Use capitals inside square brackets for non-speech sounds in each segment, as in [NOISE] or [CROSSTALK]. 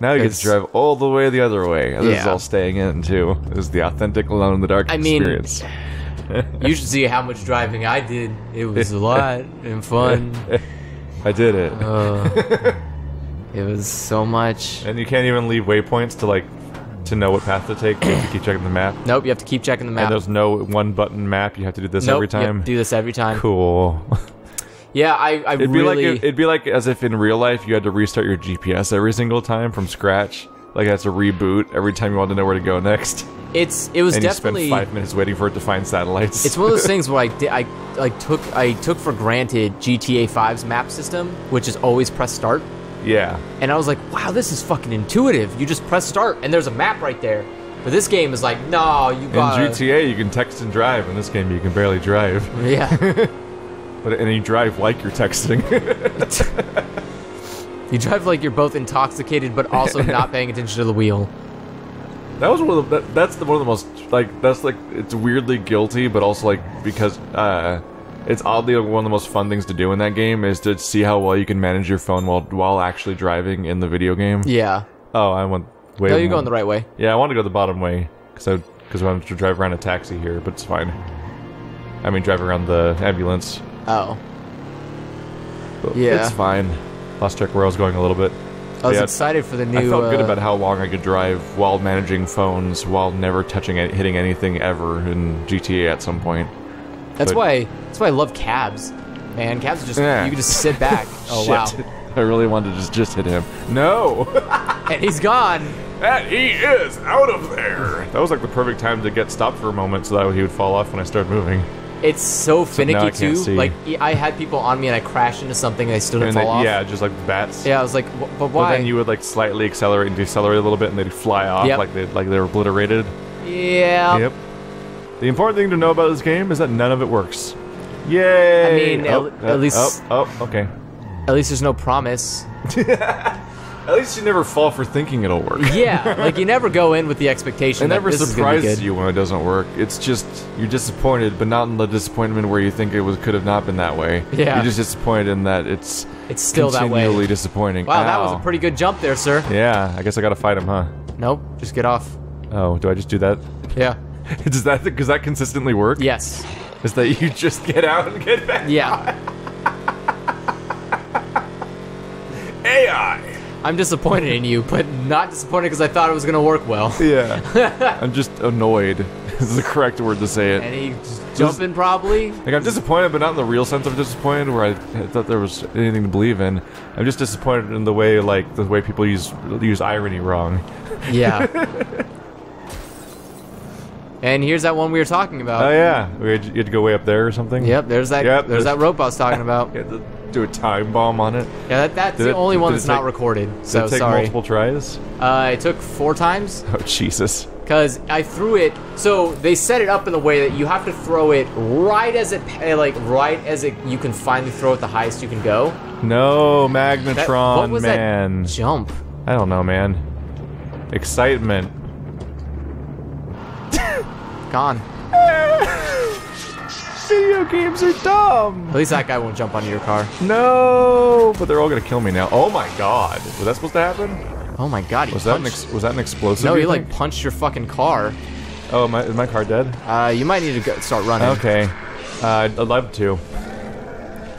Now you get to drive all the way the other way. This is all staying in too. This is the authentic Alone in the Dark I mean- You should see how much driving I did. It was a lot [LAUGHS] and fun. I did it. Uh, [LAUGHS] it was so much. and you can't even leave waypoints to like to know what path to take. You have to keep checking the map. Nope, you have to keep checking the map. And there's no one button map. You have to do this nope, every you have time. to do this every time. cool. Yeah, I, I It'd be really. like it'd be like as if in real life you had to restart your GPS every single time from scratch. Like it has to reboot every time you want to know where to go next. it's it was And you definitely. spend five minutes waiting for it to find satellites. It's one of those [LAUGHS] things where I I like took I took for granted GTA 5's map system, which is always press start, yeah. and I was like, wow, this is fucking intuitive. You just press start, and there's a map right there. But this game is like, no, you In GTA you can text and drive. In this game you can barely drive. Yeah, [LAUGHS] [LAUGHS] But and you drive like you're texting. [LAUGHS] you drive like you're both intoxicated, but also [LAUGHS] not paying attention to the wheel. That was one of the. That, that's the one of the most like. That's like it's weirdly guilty, but also like because uh, it's oddly one of the most fun things to do in that game is to see how well you can manage your phone while while actually driving in the video game. Yeah, Oh, I went way. no, you're going the right way. Yeah, I want to go the bottom way because I because I wanted to drive around a taxi here, but it's fine. I mean, drive around the ambulance. Oh, But Yeah. it's fine. Lost track where I was going a little bit. I was Yeah, excited for the new. I felt good uh, about how long I could drive while managing phones, while never touching it, hitting anything ever in GTA at some point. That's but- why. That's why I love cabs. Man, cabs are just Yeah. you can just sit back. [LAUGHS] Oh wow, I really wanted to just just hit him. No, [LAUGHS] and he's gone. that he is out of there. That was like the perfect time to get stopped for a moment, so that he would fall off when I started moving. It's so finicky now too. see. Like I had people on me and I crashed into something and I still didn't And fall then, off. yeah, just like bats. Yeah, I was like, "Wh- but But then you would like slightly accelerate and decelerate a little bit, and they'd fly off Yep. like they like they were obliterated. yeah. Yep. The important thing to know about this game is that none of it works. Yay! I mean, at- oh, at uh, least- Oh, oh, okay. At least there's no promise. [LAUGHS] At least you never fall for thinking it'll work. Yeah, like you never go in with the expectation It that never this is be surprises good. you when it doesn't work. It's just you're disappointed, but not in the disappointment where you think it was could have not been that way. Yeah. You're just disappointed in that it's It's still that way. continually disappointing. Wow, that was a pretty good jump there, sir. Yeah, I guess I gotta fight him, huh? Nope, just get off. Oh, do I just do that? Yeah. [LAUGHS] Does that does that consistently work? Yes. Is that you just get out and get back? Yeah. [LAUGHS] AI. I'm disappointed in you, but not disappointed because I thought it was gonna work well. Yeah. [LAUGHS] I'm just annoyed. [LAUGHS] is the correct word to say it. And he just jumping probably. Like I'm disappointed, but not in the real sense of disappointed, where I, thought there was anything to believe in. I'm just disappointed in the way, like the way people use use irony wrong. Yeah. [LAUGHS] and here's that one we were talking about. Oh yeah, we had, you had to go way up there or something. Yep, there's that. Yep, there's there's- that rope I was talking about. Had to do a time bomb on it. Yeah, that, that's Did the it- only one did that's not take- recorded. Did So it take sorry. multiple tries? Uh, it took four times Oh Jesus! because I threw it. So they set it up in the way that you have to throw it right as it eh, like right as it you can finally throw it the highest you can go. No, That- Magnetron, what was man. that jump? I don't know, man. Excitement. Gone. Video games are dumb. At least that guy won't jump onto your car. No, but they're all gonna kill me now. Oh my god, was that supposed to happen? Oh my god, he Was that an ex- was that an explosive? no, you he like punched your fucking car. Oh, my, is my car dead? Uh, you might need to go, start running. Okay. Uh, I'd love to.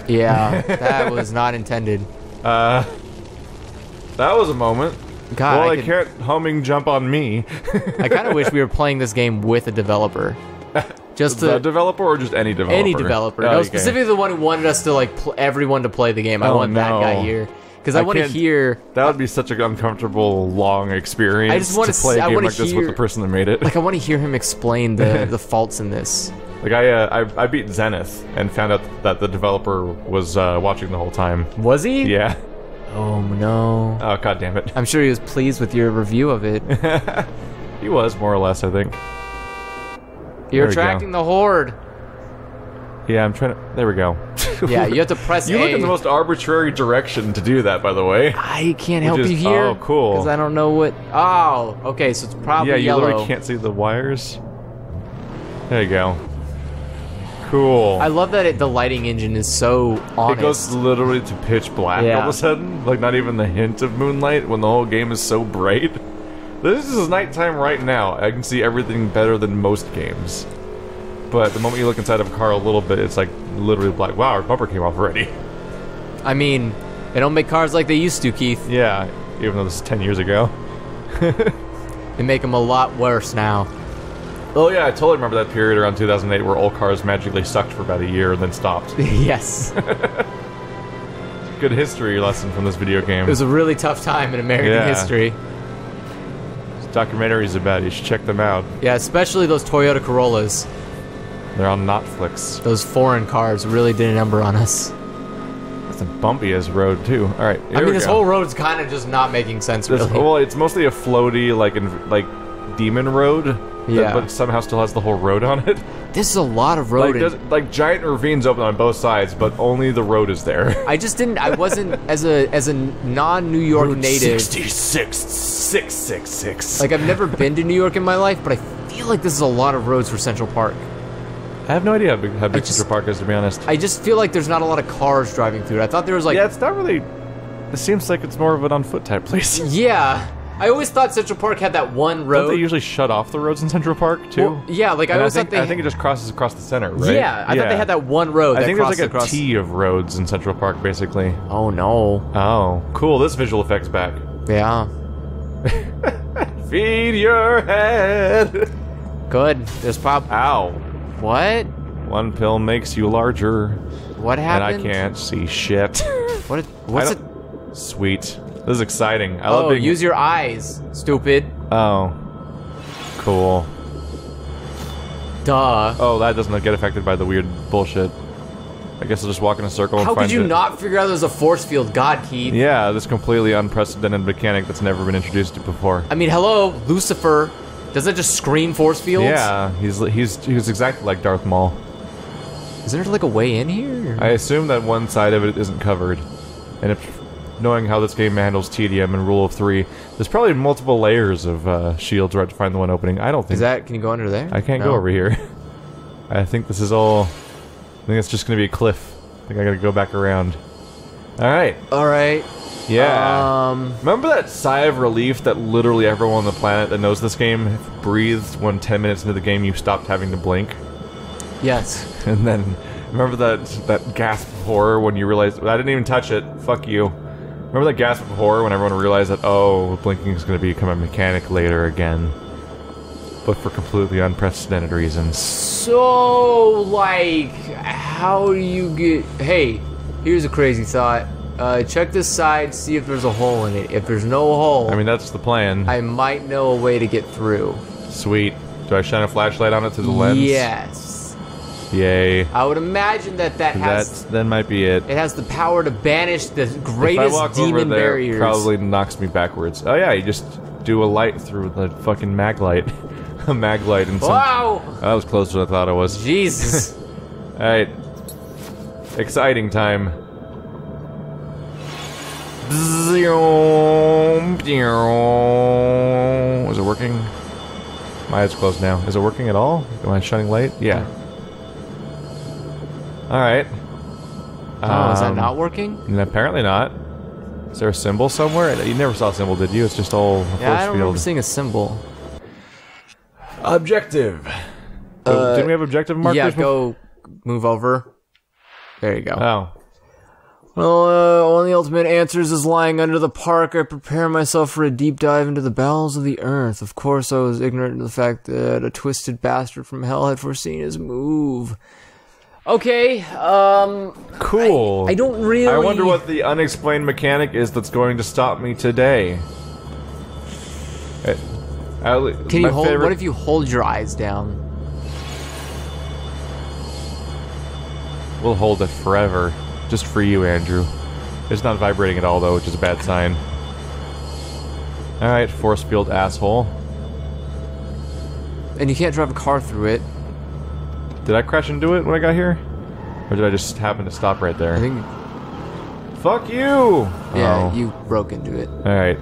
Yeah, [LAUGHS] that was not intended. Uh, that was a moment. God, well, I, I, could- can't humming jump on me. I kind of wish we [LAUGHS] were playing this game with a developer. Just the to developer or just any developer? any developer. Oh, no, okay. specifically the one who wanted us to like pl- everyone to play the game. I Oh, want that guy here because I, I want to hear. That would be such an uncomfortable, long experience. I just wanna play see- a I game like this with the person that made it. Like I want to hear him explain the [LAUGHS] the faults in this. Like I, uh, I, I beat Zenith and found out that the developer was uh, watching the whole time. Was he? Yeah. Oh no. Oh god damn it. I'm sure he was pleased with your review of it. [LAUGHS] He was more or less, I think. You're There we go. attracting the horde. Yeah, I'm trying to. There we go. [LAUGHS] Yeah, you have to press [LAUGHS] You A. look in the most arbitrary direction to do that, by the way. I can't help is- you here. oh, cool. Because I don't know what. Oh, okay. So it's probably yeah, you yellow. literally can't see the wires. There you go. Cool. I love that it, the lighting engine is so honest. it goes literally to pitch black all Yeah. of a sudden. Like, not even the hint of moonlight when the whole game is so bright. [LAUGHS] This is nighttime right now. I can see everything better than most games. But the moment you look inside of a car a little bit, it's like literally black. Wow, our bumper came off already. I mean, they don't make cars like they used to, Keith. Yeah, even though this is 10 years ago. [LAUGHS] They make them a lot worse now. Oh yeah, I totally remember that period around 2008 where all cars magically sucked for about a year and then stopped. [LAUGHS] yes. [LAUGHS] Good history lesson from this video game. It was a really tough time in American Yeah. history. Documentaries about. You should check them out. Yeah, especially those Toyota Corollas. They're on Netflix. Those foreign cars really did a number on us. That's a bumpy as road too. All right, I mean, this whole road's kind of just not making sense, This- really. well, it's mostly a floaty like in, like demon road. That- Yeah. but somehow still has the whole road on it. This is a lot of road. Like, like giant ravines open on both sides, but only the road is there. [LAUGHS] I just didn't. I wasn't as a as a non-New York native. 66, 666. Like I've never been to New York in my life, but I feel like this is a lot of roads for Central Park. I have no idea how big, how big just- Central Park is, to be honest. I just feel like there's not a lot of cars driving through it. I thought there was like yeah, it's not really. It seems like it's more of an on foot type place. Yeah. I always thought Central Park had that one road. Don't they usually shut off the roads in Central Park too? Well, yeah, like I And I always think, thought they. I think it just crosses across the center, right? Yeah, I thought they had that one road. I think there's like a across. T of roads in Central Park, basically. Oh no. Oh, cool. This visual effect's back. Yeah. [LAUGHS] Feed your head. Good. There's pop. Ow. What? One pill makes you larger, What and I can't see shit. What? What's it? Sweet. This is exciting. I love Oh, being. use your eyes, stupid. Oh. Cool. Duh. Oh, that doesn't get affected by the weird bullshit. I guess I'll just walk in a circle and How could you it. not figure out there's a force field? God, Keith. Yeah, this completely unprecedented mechanic that's never been introduced before. I mean, hello, Lucifer. Does that just scream force fields? Yeah, he's he's he's exactly like Darth Maul. Is there like a way in here? I assume that one side of it isn't covered, and if knowing how this game handles TDM and Rule of Three, there's probably multiple layers of uh, shields right to find the one opening. I don't think Is that? Can you go under there? I can't No. go over here. [LAUGHS] I think this is all. I think it's just gonna be a cliff. I think I gotta go back around. All right. All right. Yeah. Um. Remember that sigh of relief that literally everyone on the planet that knows this game breathed when 10 minutes into the game you stopped having to blink? Yes. [LAUGHS] And then remember that that gasp of horror when you realized I didn't even touch it. Fuck you. Remember that gasp of horror when everyone realized that oh, blinking is going to become a mechanic later again, but for completely unprecedented reasons. So, like, how do you get? Hey, here's a crazy thought. Uh, check this side, see if there's a hole in it. If there's no hole, I mean, that's the plan. I might know a way to get through. Sweet. Do I shine a flashlight on it through the lens? Yes. Yay. I would imagine that that That has that might be it. it has the power to banish the greatest if I walk demon over there, barriers. probably knocks me backwards. Oh yeah, you just do a light through the fucking mag light. [LAUGHS] a mag light and some. Wow! Oh, that was closer than I thought it was. Jesus. [LAUGHS] All right, exciting time. Is it working? My eyes closed now. Is it working at all? Am I shining light? Yeah. All right. oh, is that Um, not working? Apparently not. Is there a symbol somewhere? You never saw a symbol, did you? It's just all a Yeah, I force don't remember field. seeing a symbol. Objective. Oh, didn't we have objective markers? yeah, before? go move over. There you go. Oh, Well, uh, one of the ultimate answers is lying under the park. I prepare myself for a deep dive into the bowels of the earth. Of course, I was ignorant of the fact that a twisted bastard from hell had foreseen his move. Okay, um, cool. I don't really. I wonder what the unexplained mechanic is that's going to stop me today. Eh, I- I- Can you hold? favorite- What if you hold your eyes down? We'll hold it forever, just for you, Andrew. It's not vibrating at all, though, which is a bad sign. All right, force field asshole. And you can't drive a car through it. Did I crash into it when I got here, or did I just happen to stop right there? I think. Fuck you! Yeah, Oh. you broke into it. All right.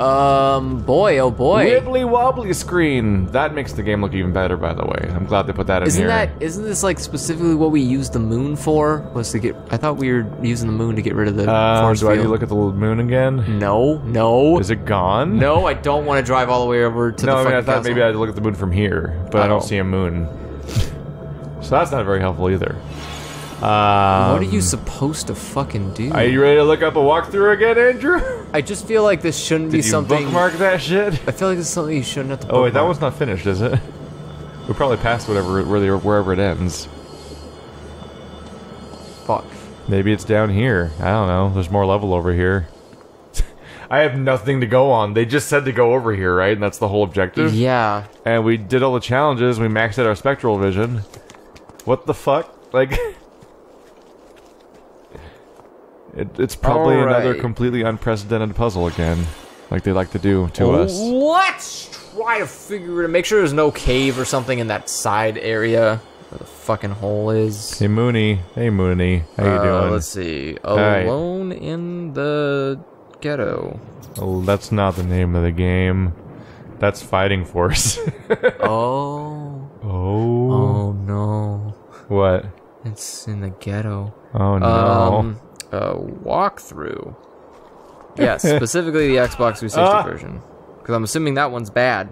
Um, boy, oh boy. Wibbly wobbly screen. That makes the game look even better, by the way. I'm glad they put that in Isn't here. that isn't this like specifically what we used the moon for? Was to get? I thought we were using the moon to get rid of the Uh, force do I need to look at the little moon again? no, no, Is it gone? no. I don't want to drive all the way over to No, the I mean I thought castle. maybe I'd look at the moon from here, but I don't Oh. see a moon. [LAUGHS] so that's not very helpful either. Um, What are you supposed to fucking do? Are you ready to look up a walkthrough again, Andrew? [LAUGHS] I just feel like this shouldn't be Did you something. bookmark that shit? I feel like this is something you shouldn't have to. Oh wait, that bookmark. one's not finished, is it? [LAUGHS] We probably passed whatever where they, wherever it ends. Fuck. Maybe it's down here. I don't know. There's more level over here. [LAUGHS] I have nothing to go on. They just said to go over here, right? And that's the whole objective. Yeah. And we did all the challenges. We maxed out our spectral vision. What the fuck? Like, it, it's probably another completely unprecedented puzzle again, like they like to do to us. Let's try to figure it. out. Make sure there's no cave or something in that side area where the fucking hole is. Hey Mooney, hey Mooney, how you Uh, doing? Let's see. right. Alone in the ghetto. Oh, that's not the name of the game. That's Fighting Force. [LAUGHS] oh. oh. Oh no. What? It's in the ghetto. Oh no. Um, a walkthrough. Yes, [LAUGHS] specifically the Xbox 360 Ah. version. Because I'm assuming that one's bad.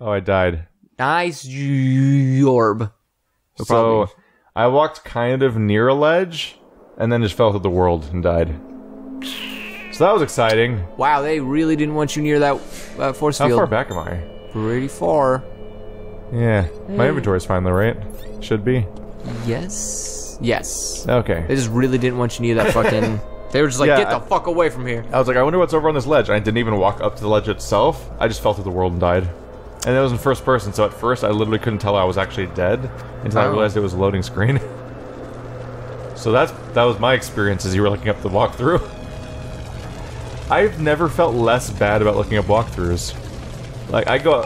oh, I died. Nice yorb. No So, problem. I walked kind of near a ledge, and then just fell through the world and died. So that was exciting. Wow, they really didn't want you near that uh, force How field. far back am I? Pretty far. Yeah, my inventory's fine though, right? Should be. Yes. Yes. Okay. They just really didn't want you near that fucking. they were just like, [LAUGHS] Yeah, get the I- fuck away from here. I was like, I wonder what's over on this ledge. I didn't even walk up to the ledge itself. I just fell through the world and died. And it was in first person, so at first I literally couldn't tell I was actually dead until I Oh. realized it was a loading screen. [LAUGHS] so that's that was my experience as you were looking up the walkthrough. [LAUGHS] I've never felt less bad about looking up walkthroughs. Like I go,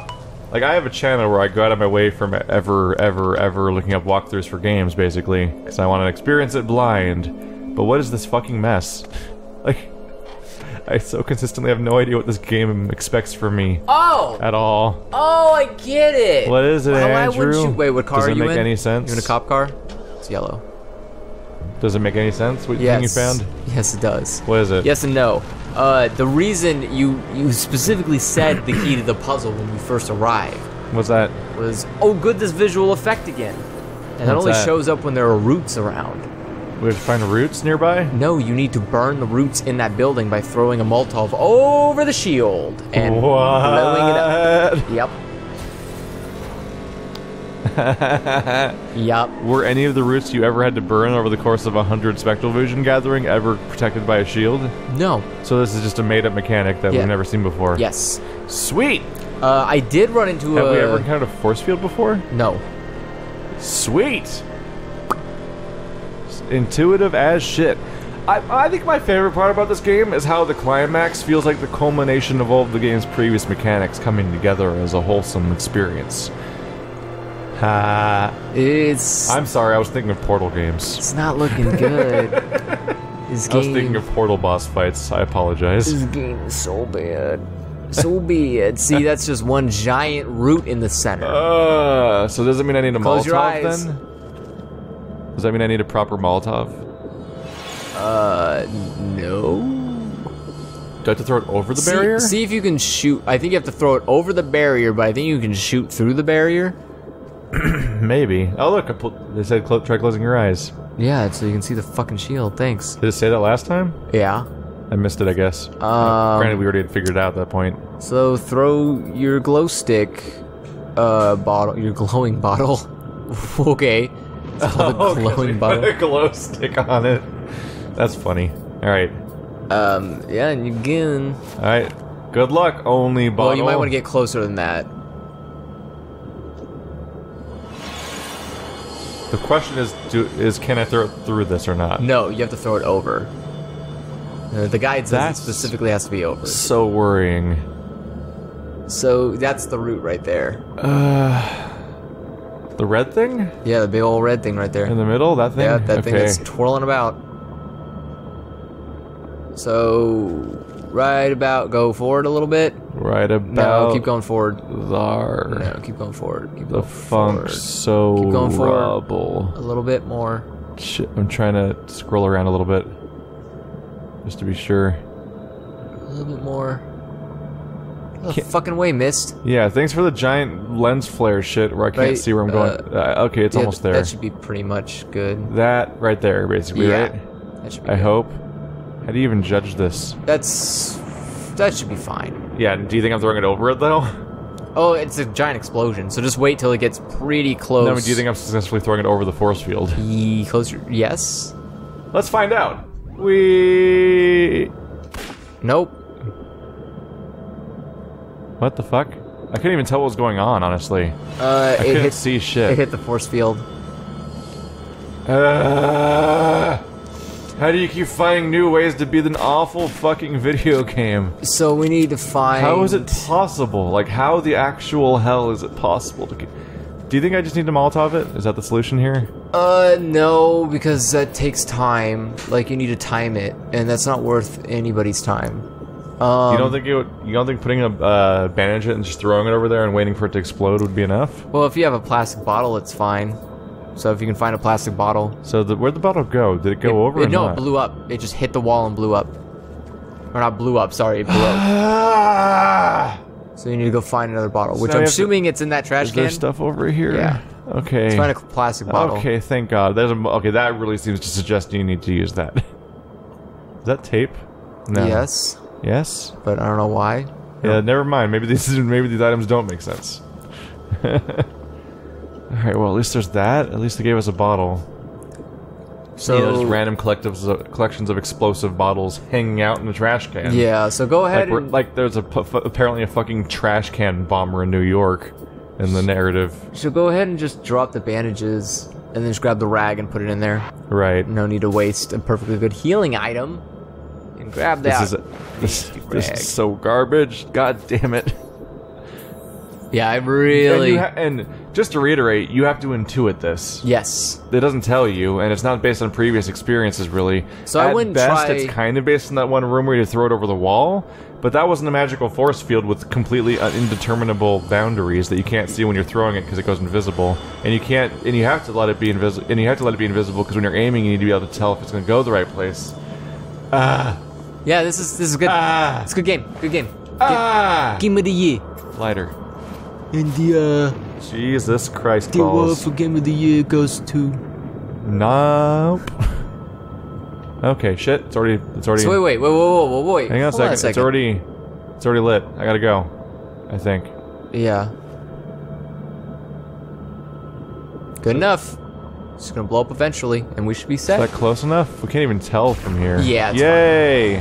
like I have a channel where I go out of my way from ever, ever, ever looking up walkthroughs for games, basically, because I want to experience it blind. But what is this fucking mess? [LAUGHS] Like, I so consistently have no idea what this game expects from me Oh! at all. Oh, I get it! What is it, Why, why Andrew? wouldn't you. Wait, what car Does are it make in? any sense? You in a cop car? It's yellow. Does it make any sense? What Yes. thing you found? Yes, it does. What is it? Yes and no. Uh, the reason you you specifically said the key to the puzzle when you first arrived What's that? was, oh, good, this visual effect again. And that only that? shows up when there are roots around. We have to find roots nearby. No, you need to burn the roots in that building by throwing a Molotov over the shield and blowing it up. Yep. [LAUGHS] yep. Were any of the roots you ever had to burn over the course of a hundred spectral vision gathering ever protected by a shield? No. So this is just a made-up mechanic that Yeah. we've never seen before. Yes. Sweet. Uh, I did run into Have a. we ever encountered a force field before? No. Sweet. Intuitive as shit. I, I think my favorite part about this game is how the climax feels like the culmination of all of the game's previous mechanics coming together as a wholesome experience. Ha. It's. I'm sorry, I was thinking of Portal games. It's not looking good. [LAUGHS] this I was thinking of Portal boss fights. I apologize. This game is so bad. So bad. See, that's just one giant root in the center. Uh, so does it mean I need a Close Molotov your eyes. then? Does that mean I need a proper Molotov? Uh, no. Do I have to throw it over the See- barrier? See, if you can shoot. I think you have to throw it over the barrier, but I think you can shoot through the barrier. [CLEARS THROAT] Maybe. Oh look, they said clo- try closing your eyes. Yeah, so you can see the fucking shield. Thanks. Did it say that last time? Yeah. I missed it, I guess. Um, Granted, we already had figured it out at that point. So throw your glow stick, uh, bottle. Your glowing bottle. [LAUGHS] okay. It's called Oh, a glowing bottle. a glow stick on it. That's funny. All right, Um, yeah, and you again. all right. Good luck, only bottle. Well, you might want to get closer than that. The question is, do, is can I throw it through this or not? No, you have to throw it over. Uh, the guide says That's- it specifically has to be over. So worrying. So that's the root right there. Uh, The red thing Yeah, the big old red thing right there. in the middle. That thing. Yeah, that okay. thing that's twirling about. So, right about, go forward a little bit. Right No, about keep going forward. there. No, keep going forward. Keep The going forward. funk so Keep going forward. rubble. A little bit more. Shit, I'm trying to scroll around a little bit. Just to be sure. A little bit more. The fucking way, missed. Yeah, thanks for the giant lens flare shit where I can't Right, see where I'm going. Uh, okay, it's Yeah, almost there. That should be pretty much good. That right there, basically, Yeah. right? That should be I good. hope. How do you even judge this? That's that should be fine. Yeah, do you think I'm throwing it over it though? Oh, it's a giant explosion. So just wait till it gets pretty close. No, I mean, do you think I'm successfully throwing it over the force field? Ye- closer? Yes. Let's find out. We. Nope. What the fuck? I couldn't even tell what was going on, honestly. Uh, I it couldn't hit. see shit. It hit the force field. Uh, how do you keep finding new ways to beat an awful fucking video game? So we need to find. How is it possible? Like, how the actual hell is it possible to get... Do you think I just need to Molotov it? Is that the solution here? Uh, no, because that takes time. Like you need to time it, and that's not worth anybody's time. Um, you don't think it would, you don't think putting a uh, bandage it and just throwing it over there and waiting for it to explode would be enough? Well, if you have a plastic bottle, it's fine. So if you can find a plastic bottle. So the, where'd the bottle go? Did it go It- over it- or no, not? it blew up. It just hit the wall and blew up. Or not blew up. Sorry, it blew up. Ah! So you need to go find another bottle, which I'm have to- assuming it's in that trash Is can. stuff over here? Yeah. Okay. Find a plastic bottle. Okay, thank God. There's a, okay, that really seems to suggest you need to use that. [LAUGHS] Is that tape? No. Yes, Yes? but I don't know why. Yeah, never mind. Maybe these [LAUGHS] maybe these items don't make sense. [LAUGHS] Alright, well at least there's that. At least they gave us a bottle. So know, just random collectives collections of explosive bottles hanging out in the trash can. yeah. So go ahead. Like, and, like there's a apparently a fucking trash can bomber in New York in the narrative. so go ahead and just drop the bandages, and then just grab the rag and put it in there. Right. No need to waste a perfectly good healing item. And grab that. This is this, this is so garbage. God damn it. Yeah, I And, really. ha- and just to reiterate, you have to intuit this. yes. It doesn't tell you, and it's not based on previous experiences, really. So I wouldn't best, try- it's kind of based on that one room where you throw it over the wall, but that wasn't a magical force field with completely uh, indeterminable boundaries that you can't see when you're throwing it because it goes invisible, and you can't, and you have to let it be invisible, and you have to let it be invisible because when you're aiming, you need to be able to tell if it's going to go the right place. Ah, Yeah, this is this is good. ah, It's a good game. Good game. ah! Game of the year. Lighter. And the uh, Jesus Christ the award balls. for game of the year goes to. Nope. Okay, shit. It's already. It's already. So wait, wait, wait, wait, wait, wait, wait. Hang on a Hold second. It's already. It's already lit. I gotta go. I think. Yeah. Good enough. It's gonna blow up eventually, and we should be Is set. that close enough? We can't even tell from here. Yeah, it's Yay!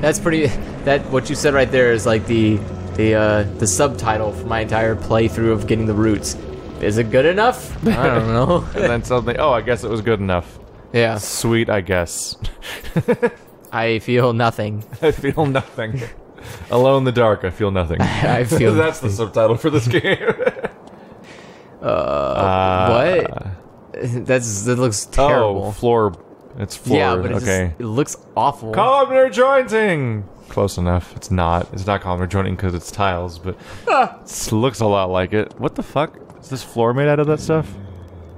That's pretty. That what you said right there is like the the uh, the subtitle for my entire playthrough of getting the roots. Is it good enough? I don't [LAUGHS] know. And then suddenly, oh, I guess it was good enough. yeah, Sweet, I guess. [LAUGHS] I feel nothing. [LAUGHS] I feel nothing. Alone in the dark, I feel nothing. I feel That's the subtitle for this game. Uh, what? That's that looks terrible. Oh, floor. It's floor. yeah, but it, okay. just, it looks awful. Columnar jointing. Close enough. It's not. It's not columnar jointing because it's tiles, but it looks a lot like it. What the fuck? Is this floor made out of that stuff?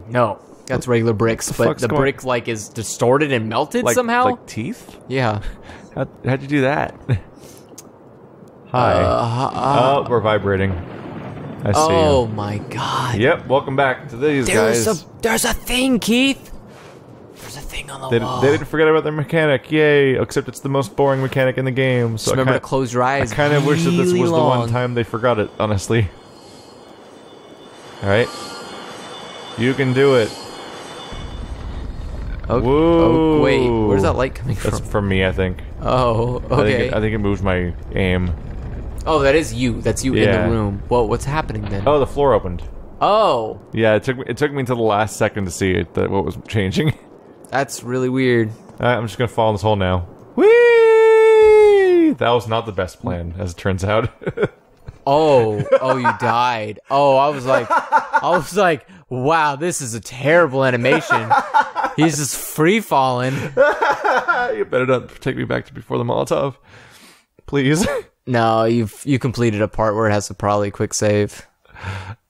no, that's regular bricks, but the going- brick like is distorted and melted Like somehow. Like teeth? yeah. How, how'd you do that? Hi. Uh, uh, oh, we're vibrating. I see oh my god. Yep. Welcome back to these There's guys. a there's a thing, Keith. There's thing on the They, wall. they didn't forget about their mechanic. Yay! Except it's the most boring mechanic in the game. So Just remember I to close your eyes. I kind of wish that this really was the one time they forgot it. Honestly. All right. You can do it. Oh, oh Whoa. oh, wait, where's that light coming That's from? from me, I think. Oh, I think, okay. it, I think it moved my aim. oh, that is you. That's you Yeah. in the room. Whoa, what's happening then? Oh, the floor opened. Oh, Yeah, it took me. It took me until the last second to see it. That what was changing. [LAUGHS] that's really weird. Alright, I'm just gonna fall in this hole now. Whee! That was not the best plan, as it turns out. [LAUGHS] Oh, oh, you died. Oh, I was like, I was like, wow, this is a terrible animation. He's just free falling. [LAUGHS] you better not take me back to before the Molotov. Please. [LAUGHS] No, you've you completed a part where it has to probably quick save.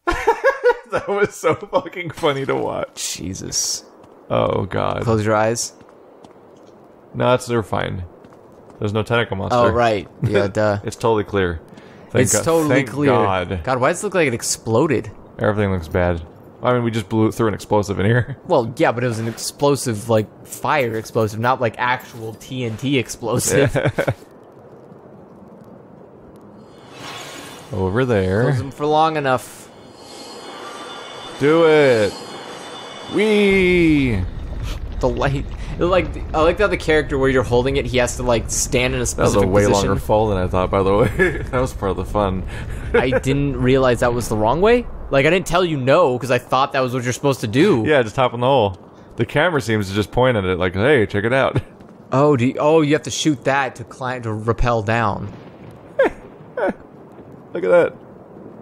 that was so fucking funny to watch. Jesus. Oh god. Close your eyes. No, it's they're fine. There's no tentacle monster. Oh right. [LAUGHS] Yeah, duh. It's totally clear. Thank it's God- totally thank clear. God. God, why does it look like it exploded? Everything looks bad. I mean, we just blew through an explosive in here. [LAUGHS] Well, yeah, but it was an explosive, like fire explosive, not like actual TNT explosive. [LAUGHS] Over there. Close them for long enough. Do it. Wee. The light, like I like that the character where you're holding it, he has to like stand in a That was a way position. longer fall than I thought. By the way, [LAUGHS] that was part of the fun. I didn't [LAUGHS] realize that was the wrong way. Like I didn't tell you no because I thought that was what you're supposed to do. yeah, just hop in the hole. The camera seems to just point at it, like, "Hey, check it out." Oh, do you, oh, you have to shoot that to climb to rappel down. [LAUGHS] Look at that.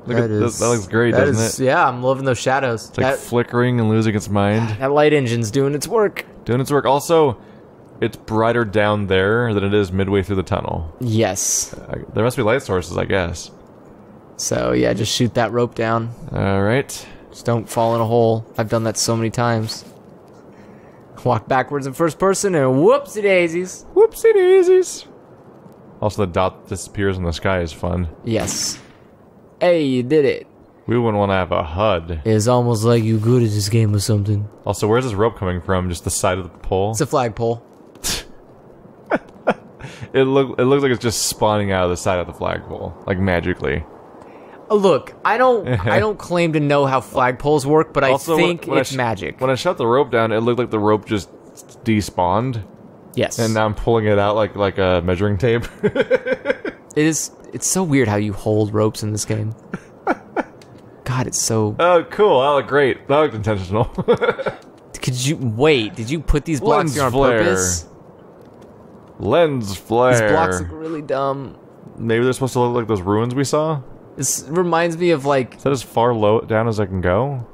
Look That at is- that, that looks great, that doesn't is- it? Yeah, I'm loving those shadows. It's like that, flickering and losing its mind. that light engine's doing its work. Doing its work. Also, it's brighter down there than it is midway through the tunnel. Yes. There must be light sources, I guess. So yeah, just shoot that rope down. All right. Just don't fall in a hole. I've done that so many times. Walk backwards in first person and whoopsie daisies. Whoopsie daisies. Also, the dot disappears in the sky is fun. Yes. Hey, you did it. We wouldn't want to have a HUD. It's almost like you good at this game or something. Also, where's this rope coming from? Just the side of the pole? It's a flagpole. [LAUGHS] It look it looks like it's just spawning out of the side of the flagpole, like magically. Uh, Look, I don't [LAUGHS] I don't claim to know how flagpoles work, but I Also, when- think when I it's sh- magic. When I shut the rope down, it looked like the rope just despawned, yes. and now I'm pulling it out like like a measuring tape. [LAUGHS] It is it's so weird how you hold ropes in this game. God, it's so oh, cool! That looked great. That looked intentional. [LAUGHS] Could you wait, did you put these blocks Lens here on flare. purpose? Lens flare. These blocks look really dumb. Maybe they're supposed to look like those ruins we saw. This reminds me of like Is that as far low down as I can go?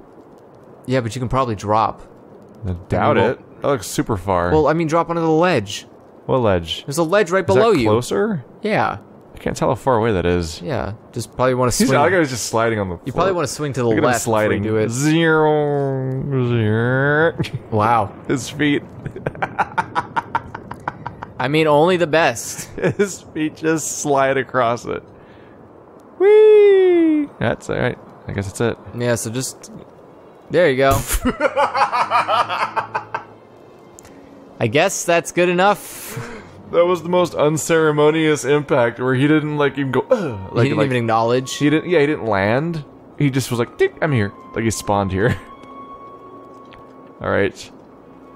yeah, but you can probably drop. I doubt it. That looks super far. Well, I mean drop onto the ledge. what ledge? There's a ledge right Is below that you. closer? Yeah. I can't tell how far away that is. Yeah. Just probably want to [LAUGHS] He's, swing. I was just sliding on the. you probably want to swing to the Look at him left sliding. before you do it. Zero, zero. [LAUGHS] Wow. His feet, [LAUGHS] I mean only the best. his feet just slide across it. Whee! That's all right. I guess that's it. Yeah, so just there you go. I guess that's good enough. That was the most unceremonious impact, where he didn't like even go. Ugh, like he didn't like even acknowledge. he didn't. Yeah, he didn't land. He just was like, "Tick, I'm here." Like he spawned here. [LAUGHS] all right,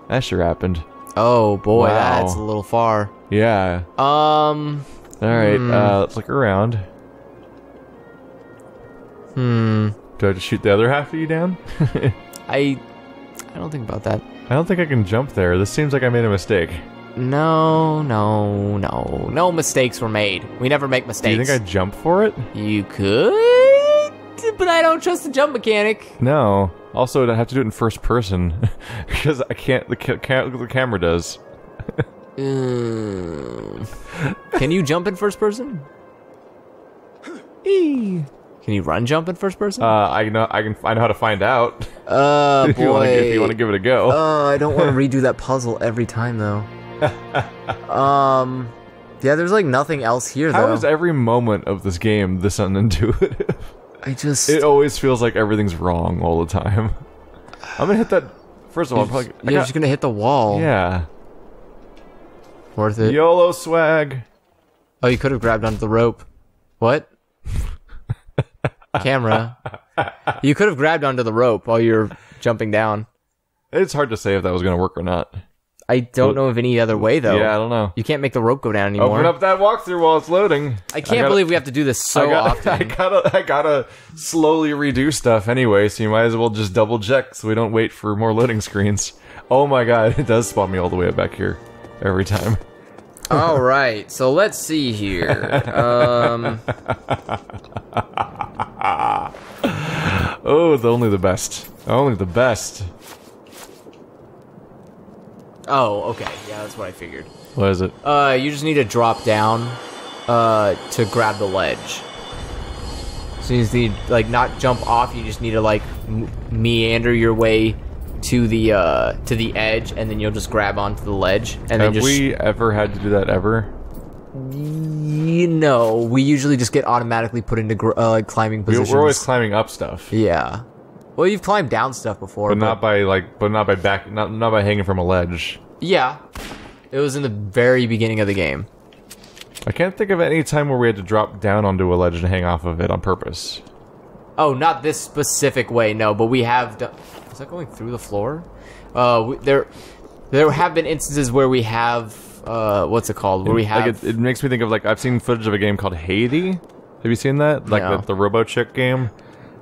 that sure happened. Oh boy, Wow. that's a little far. Yeah. Um, All right. Hmm. Uh, let's look around. hmm. Do I have to shoot the other half of you down? [LAUGHS] I I don't think about that. I don't think I can jump there. This seems like I made a mistake. No, no, no. No mistakes were made. We never make mistakes. Do you think I jump for it? You could, but I don't trust the jump mechanic. No. Also, I have to do it in first person [LAUGHS] because I can't. The, ca- the camera does. Mm. [LAUGHS] Can you jump in first person? Can you run jump in first person? Uh, I know. I can. I know how to find out. Uh, [LAUGHS] if you want to. If you want to give it a go. Oh, I don't want to redo that puzzle every time though. [LAUGHS] um, yeah, there's like nothing else here How though. is every moment of this game this unintuitive? I just it always feels like everything's wrong all the time. I'm gonna hit that. First of all, I'm you're, probably. just, you're got- just gonna hit the wall. yeah. worth it. YOLO swag. Oh, you could have grabbed onto the rope. What? Camera. [LAUGHS] You could have grabbed onto the rope while you're jumping down. It's hard to say if that was gonna work or not. I don't know of any other way though. Yeah, I don't know. You can't make the rope go down anymore. Open up that walkthrough while it's loading. I can't gotta- believe we have to do this so I gotta, [LAUGHS] often. I gotta, I gotta slowly redo stuff anyway, so you might as well just double check so we don't wait for more loading screens. Oh my god, it does spawn me all the way up back here every time. All [LAUGHS] right, so let's see here. Um, [LAUGHS] Oh, the only the best. Only the best. Oh, okay, yeah, that's what I figured. What is it? Uh, you just need to drop down, uh, to grab the ledge. So you just need like not jump off. You just need to like m- meander your way to the uh to the edge, and then you'll just grab onto the ledge, and then Have just we ever had to do that ever? you know we usually just get automatically put into gr- uh, like climbing positions. we're always climbing up stuff, yeah. Well, you've climbed down stuff before, but not by like, but not by back, not not by hanging from a ledge. yeah. It was in the very beginning of the game. I can't think of any time where we had to drop down onto a ledge and hang off of it on purpose. Oh, not this specific way, no. But we have. Done, is that going through the floor? Uh, we, there, there have been instances where we have. Uh, what's it called? Where we have. like it, it makes me think of like I've seen footage of a game called Haiti. Have you seen that? Like No. the, the Robo Chick game.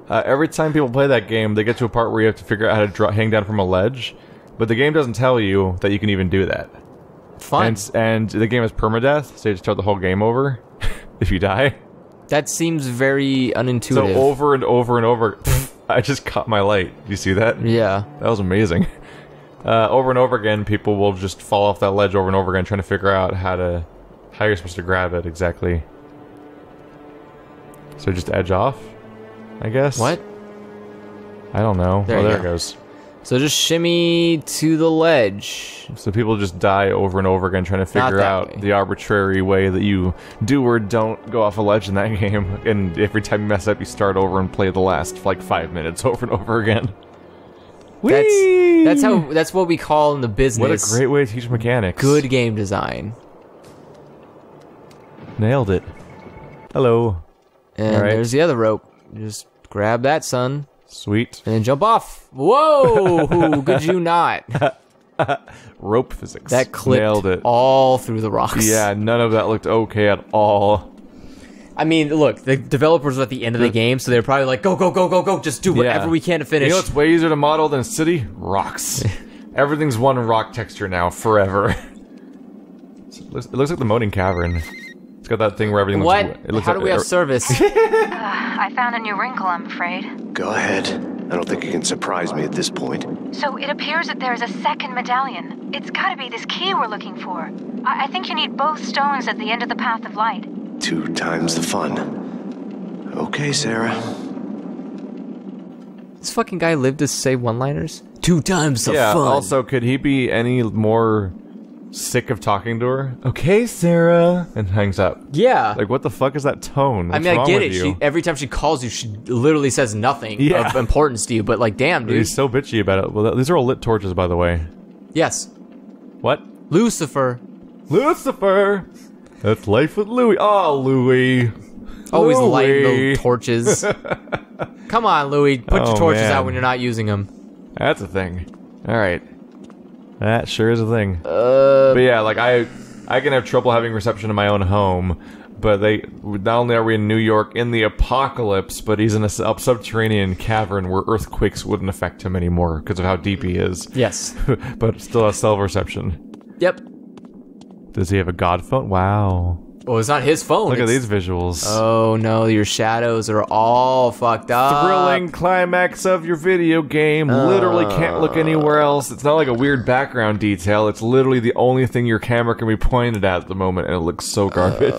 Uh, every time people play that game, they get to a part where you have to figure out how to dro- hang down from a ledge, but the game doesn't tell you that you can even do that. fun. And and the game is permadeath, so you just start the whole game over [LAUGHS] if you die. that seems very unintuitive. So over and over and over, I just caught my light. You see that? yeah. That was amazing. [LAUGHS] Uh, over and over again, people will just fall off that ledge over and over again, trying to figure out how to how you're supposed to grab it exactly. So just edge off, I guess. What? I don't know. There oh, there go. it goes. So just shimmy to the ledge. So people just die over and over again trying to figure out way. the arbitrary way that you do or don't go off a ledge in that [LAUGHS] game. And every time you mess up, you start over and play the last like five minutes [LAUGHS] over and over again. That's Whee! that's how that's what we call in the business. What a great way to teach mechanics. good game design. Nailed it. Hello. And Alright. there's the other rope. Just grab that, son, Sweet. and then jump off. Whoa! [LAUGHS] Could you not? [LAUGHS] Rope physics. That clipped Nailed it. all through the rocks. Yeah, none of that looked okay at all. I mean, look, the developers were at the end of the game, so they're probably like, go, go, go, go, go, just do whatever Yeah. we can to finish. You know what's way easier to model than city? Rocks. [LAUGHS] Everything's one rock texture now, forever. it, looks, it looks like the Moaning Cavern. It's got that thing where everything what? looks. It looks How like, do we have er- service? [LAUGHS] I found a new wrinkle, I'm afraid. Go ahead. I don't think you can surprise me at this point. So it appears that there is a second medallion. It's gotta be this key we're looking for. I, I think you need both stones at the end of the Path of Light. Two times the fun. Okay, Sarah. this fucking guy lived to say one-liners two times the Yeah. fun. Also, could he be any more sick of talking to her? Okay, Sarah, and hangs up. yeah. Like, what the fuck is that tone? I What's mean, I get it. She, every time she calls you, she literally says nothing Yeah. of importance to you. But like, damn, dude. He's so bitchy about it. Well, these are all lit torches, by the way. yes, What? Lucifer. Lucifer. That's life with Louis. Oh, Louis. Always lighting the torches. [LAUGHS] Come on, Louis. Put your Oh, torches man. out when you're not using them. That's a thing. All right. That sure is a thing. Uh, But yeah, like I, I can have trouble having reception in my own home. But they not only are we in New York in the apocalypse, but he's in a sub- subterranean cavern where earthquakes wouldn't affect him anymore because of how deep he is. [LAUGHS] yes. but still has cell reception. Yep. Does he have a god phone? Wow. Well, it's not his phone. Look at it's- these visuals. Oh no, your shadows are all fucked up. thrilling climax of your video game. Literally uh. can't look anywhere else. It's not like a weird background detail. It's literally the only thing your camera can be pointed at at the moment, and it looks so garbage.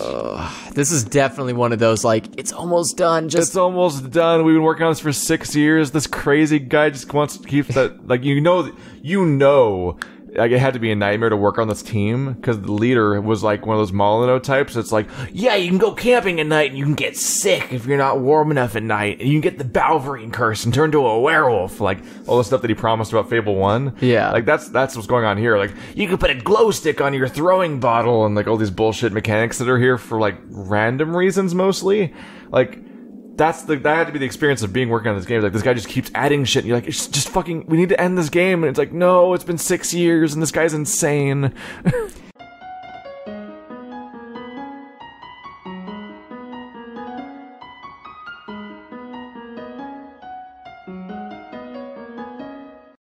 This is definitely one of those like it's almost done. Just it's almost done. We've been working on this for six years. This crazy guy just wants to keep that. Like you know, you know. Like it had to be a nightmare to work on this team because the leader was like one of those Molyneux types. It's like, yeah, you can go camping at night and you can get sick if you're not warm enough at night, and you can get the Balverine curse and turn to a werewolf. Like all the stuff that he promised about Fable One. Yeah. like that's that's what's going on here. Like you can put a glow stick on your throwing bottle and like all these bullshit mechanics that are here for like random reasons mostly. Like that's the that had to be the experience of being working on this game. Like this guy just keeps adding shit. And you're like, just fucking. We need to end this game, and it's like, no, it's been six years, and this guy's insane. [LAUGHS]